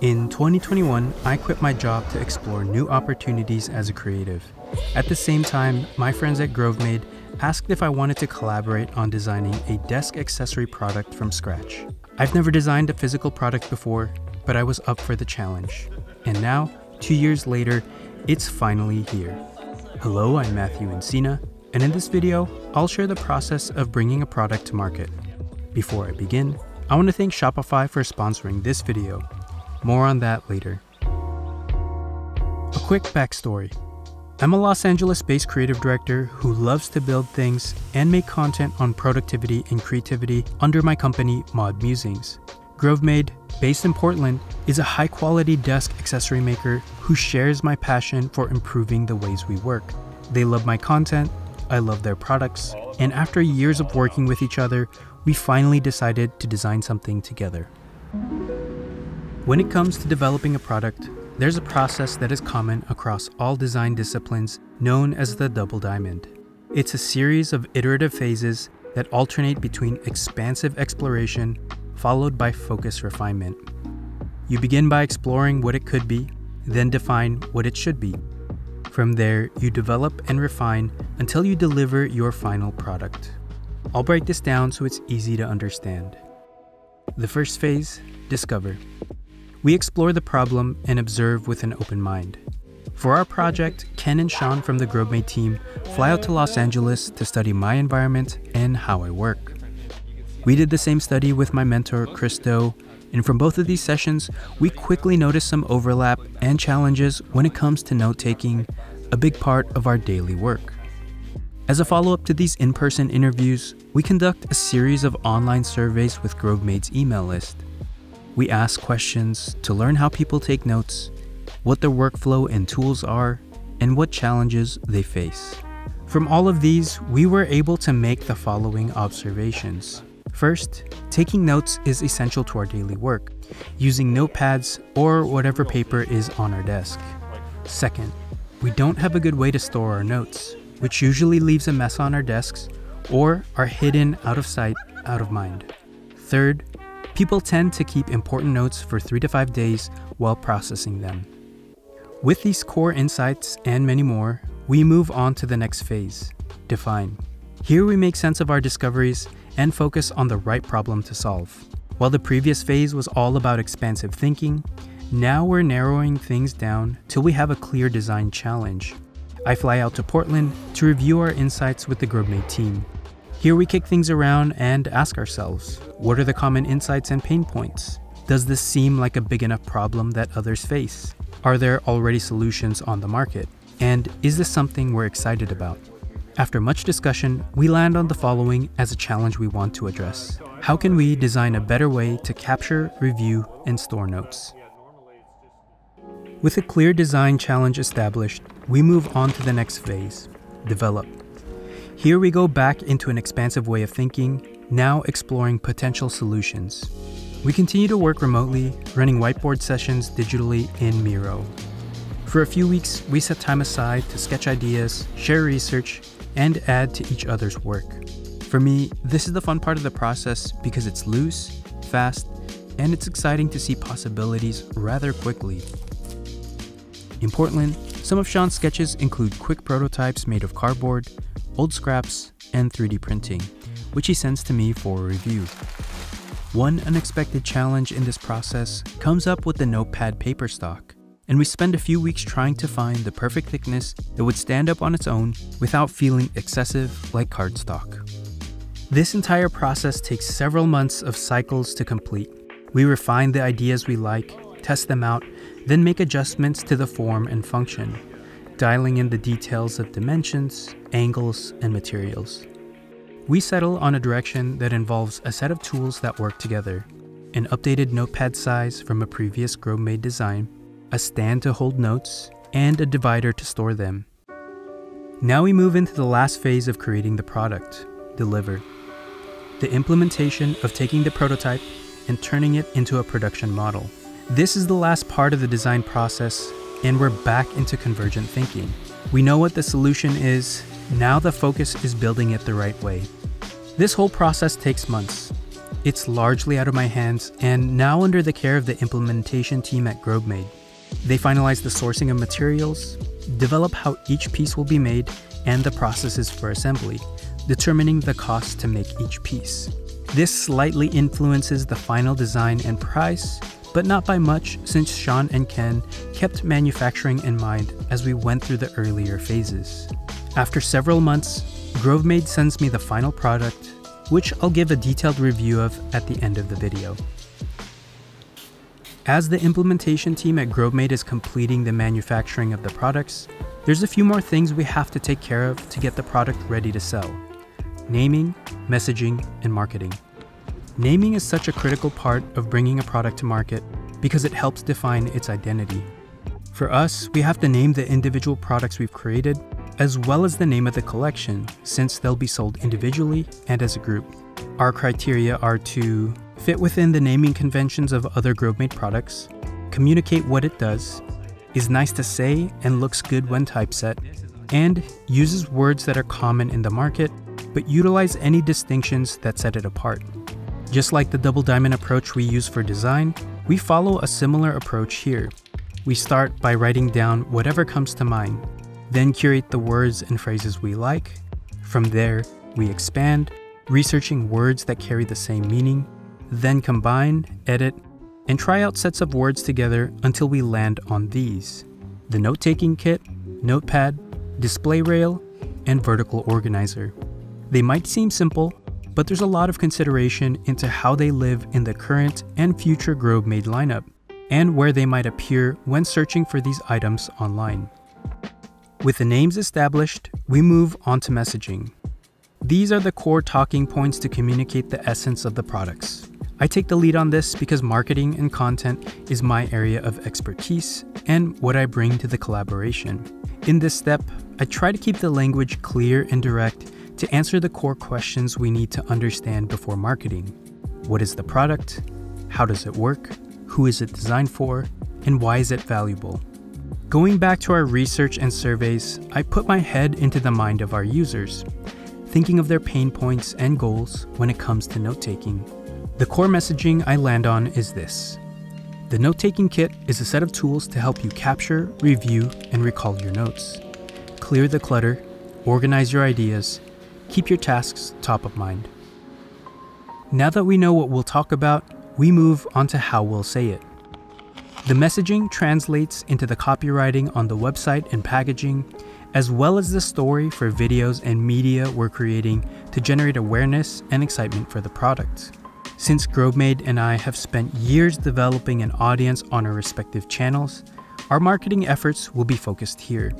In 2021, I quit my job to explore new opportunities as a creative. At the same time, my friends at GroveMade asked if I wanted to collaborate on designing a desk accessory product from scratch. I've never designed a physical product before, but I was up for the challenge. And now, two years later, it's finally here. Hello, I'm Matthew Encina, and in this video, I'll share the process of bringing a product to market. Before I begin, I want to thank Shopify for sponsoring this video. More on that later. A quick backstory. I'm a Los Angeles based creative director who loves to build things and make content on productivity and creativity under my company, Mod Musings. GroveMade, based in Portland, is a high quality desk accessory maker who shares my passion for improving the ways we work. They love my content, I love their products, and after years of working with each other, we finally decided to design something together. When it comes to developing a product, there's a process that is common across all design disciplines known as the double diamond. It's a series of iterative phases that alternate between expansive exploration followed by focus refinement. You begin by exploring what it could be, then define what it should be. From there, you develop and refine until you deliver your final product. I'll break this down so it's easy to understand. The first phase discover. We explore the problem and observe with an open mind. For our project, Ken and Sean from the GroveMade team fly out to Los Angeles to study my environment and how I work. We did the same study with my mentor, Chris Do, and from both of these sessions, we quickly noticed some overlap and challenges when it comes to note taking, a big part of our daily work. As a follow up to these in person interviews, we conduct a series of online surveys with GroveMade's email list. We ask questions to learn how people take notes, what their workflow and tools are, and what challenges they face. From all of these, we were able to make the following observations. First, taking notes is essential to our daily work, using notepads or whatever paper is on our desk. Second, we don't have a good way to store our notes, which usually leaves a mess on our desks or are hidden out of sight, out of mind. Third, People tend to keep important notes for three to five days while processing them. With these core insights and many more, we move on to the next phase define. Here we make sense of our discoveries and focus on the right problem to solve. While the previous phase was all about expansive thinking, now we're narrowing things down till we have a clear design challenge. I fly out to Portland to review our insights with the GroveMade team. Here we kick things around and ask ourselves what are the common insights and pain points? Does this seem like a big enough problem that others face? Are there already solutions on the market? And is this something we're excited about? After much discussion, we land on the following as a challenge we want to address. How can we design a better way to capture, review, and store notes? With a clear design challenge established, we move on to the next phase develop. Here we go back into an expansive way of thinking, now exploring potential solutions. We continue to work remotely, running whiteboard sessions digitally in Miro. For a few weeks, we set time aside to sketch ideas, share research, and add to each other's work. For me, this is the fun part of the process because it's loose, fast, and it's exciting to see possibilities rather quickly. In Portland, some of Sean's sketches include quick prototypes made of cardboard, old scraps, and 3D printing, which he sends to me for review. One unexpected challenge in this process comes up with the notepad paper stock, and we spend a few weeks trying to find the perfect thickness that would stand up on its own without feeling excessive like cardstock. This entire process takes several months of cycles to complete. We refine the ideas we like, test them out, then make adjustments to the form and function, dialing in the details of dimensions, angles, and materials. We settle on a direction that involves a set of tools that work together, an updated notepad size from a previous GroveMade design, a stand to hold notes, and a divider to store them. Now we move into the last phase of creating the product, deliver. The implementation of taking the prototype and turning it into a production model. This is the last part of the design process and we're back into convergent thinking. We know what the solution is, now the focus is building it the right way. This whole process takes months. it's largely out of my hands and now under the care of the implementation team at GroveMade. They finalize the sourcing of materials, develop how each piece will be made, and the processes for assembly, determining the cost to make each piece. This slightly influences the final design and price, but not by much since Sean and Ken kept manufacturing in mind as we went through the earlier phases. After several months, GroveMade sends me the final product, which I'll give a detailed review of at the end of the video. As the implementation team at GroveMade is completing the manufacturing of the products, there's a few more things we have to take care of to get the product ready to sell. Naming, messaging, and marketing. Naming is such a critical part of bringing a product to market because it helps define its identity. For us, we have to name the individual products we've created, as well as the name of the collection, since they'll be sold individually and as a group. Our criteria are to fit within the naming conventions of other GroveMade products, communicate what it does, is nice to say and looks good when typeset, and uses words that are common in the market but utilize any distinctions that set it apart. Just like the double diamond approach we use for design, we follow a similar approach here. We start by writing down whatever comes to mind, then curate the words and phrases we like. From there, we expand, researching words that carry the same meaning, then combine, edit, and try out sets of words together until we land on these the note taking kit, notepad, display rail, and vertical organizer. They might seem simple, but there's a lot of consideration into how they live in the current and future Grove GroveMade lineup, and where they might appear when searching for these items online. With the names established, we move on to messaging. These are the core talking points to communicate the essence of the products. I take the lead on this because marketing and content is my area of expertise and what I bring to the collaboration. In this step, I try to keep the language clear and direct to answer the core questions we need to understand before marketing. What is the product? How does it work? Who is it designed for? And why is it valuable? Going back to our research and surveys, I put my head into the mind of our users, thinking of their pain points and goals when it comes to note taking. The core messaging I land on is this The note taking kit is a set of tools to help you capture, review, and recall your notes. Clear the clutter, organize your ideas, keep your tasks top of mind. Now that we know what we'll talk about, we move on to how we'll say it. The messaging translates into the copywriting on the website and packaging, as well as the story for videos and media we're creating to generate awareness and excitement for the product. Since GroveMade and I have spent years developing an audience on our respective channels, our marketing efforts will be focused here.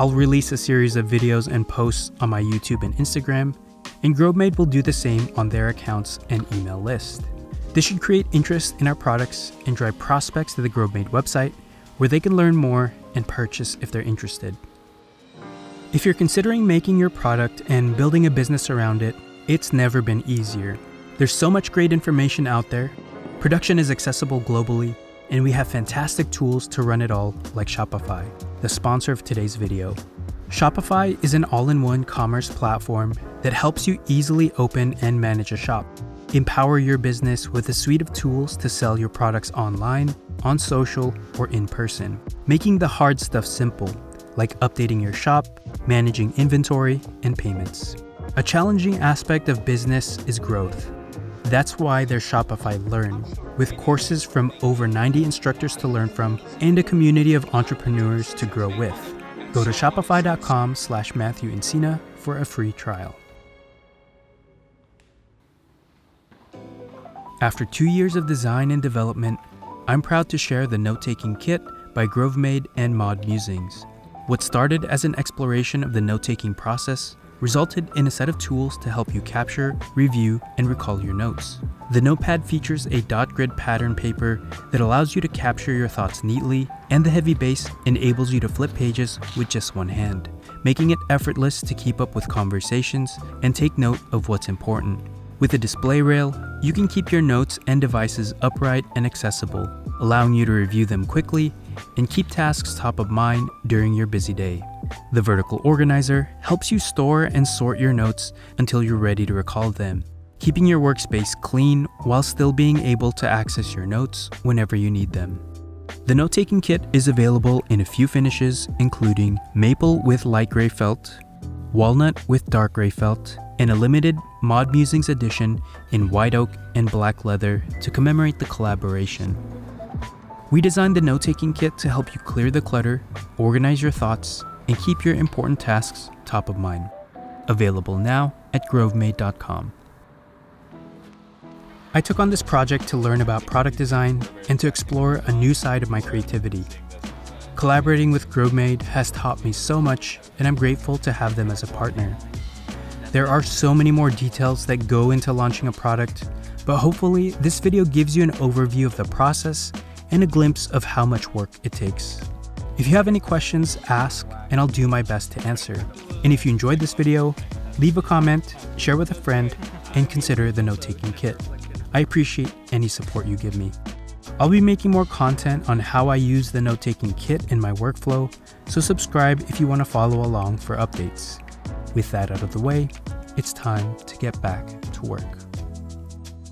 I'll release a series of videos and posts on my YouTube and Instagram, and GroveMade will do the same on their accounts and email list. This should create interest in our products and drive prospects to the GroveMade website, where they can learn more and purchase if they're interested. If you're considering making your product and building a business around it, it's never been easier. There's so much great information out there. Production is accessible globally, and we have fantastic tools to run it all, like Shopify, the sponsor of today's video. Shopify is an all in one commerce platform that helps you easily open and manage a shop. Empower your business with a suite of tools to sell your products online, on social, or in person, making the hard stuff simple, like updating your shop, managing inventory, and payments. A challenging aspect of business is growth. That's why there's Shopify Learn, with courses from over 90 instructors to learn from and a community of entrepreneurs to grow with. Go to shopify.com slash Matthew Encina for a free trial. After two years of design and development, I'm proud to share the note-taking kit by GroveMade and Mod Musings. What started as an exploration of the note-taking process resulted in a set of tools to help you capture, review, and recall your notes. The notepad features a dot grid pattern paper that allows you to capture your thoughts neatly, and the heavy base enables you to flip pages with just one hand, making it effortless to keep up with conversations and take note of what's important. With a display rail, you can keep your notes and devices upright and accessible, allowing you to review them quickly and keep tasks top of mind during your busy day. The vertical organizer helps you store and sort your notes until you're ready to recall them. keeping your workspace clean while still being able to access your notes whenever you need them. The note taking kit is available in a few finishes, including maple with light gray felt, walnut with dark gray felt, and a limited Mod Musings edition in white oak and black leather to commemorate the collaboration. We designed the note taking kit to help you clear the clutter, organize your thoughts, and keep your important tasks top of mind. Available now at grovemade.com. I took on this project to learn about product design and to explore a new side of my creativity. Collaborating with GroveMade has taught me so much, and I'm grateful to have them as a partner. There are so many more details that go into launching a product, but hopefully, this video gives you an overview of the process and a glimpse of how much work it takes. If you have any questions, ask, and I'll do my best to answer. And if you enjoyed this video, leave a comment, share with a friend, and consider the note taking kit. I appreciate any support you give me. I'll be making more content on how I use the note taking kit in my workflow, so subscribe if you want to follow along for updates. With that out of the way, it's time to get back to work.